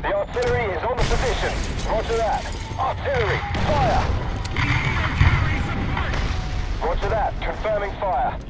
The artillery is on the position. Roger that. Artillery, fire! Roger that. Confirming fire.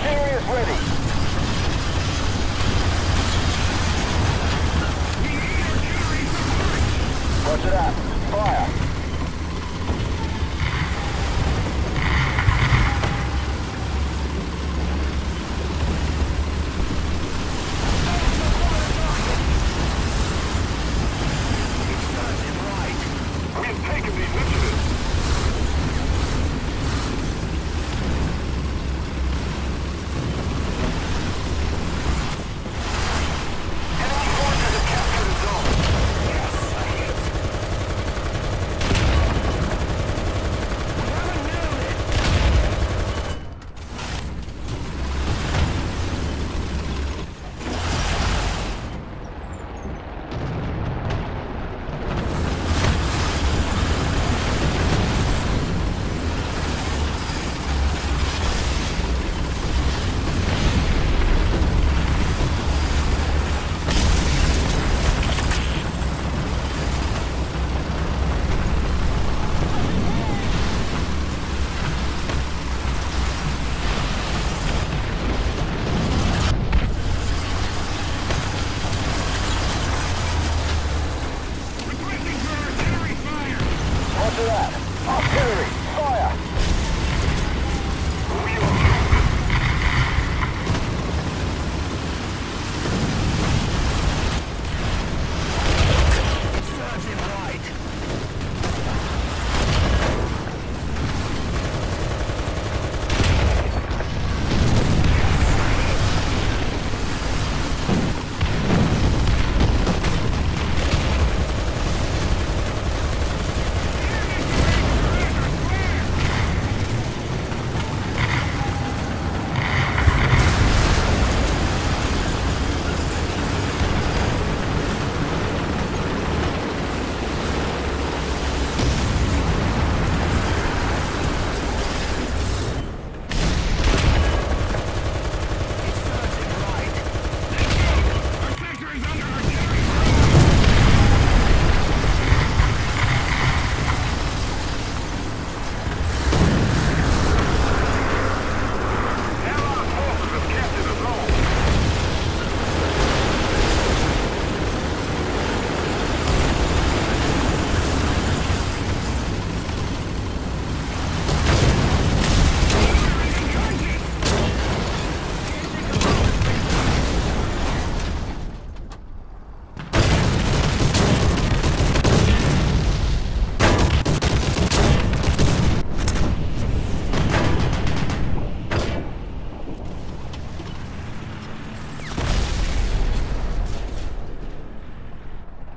Valkyrie is ready. Watch it out.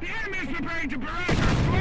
The enemy is preparing to barrage our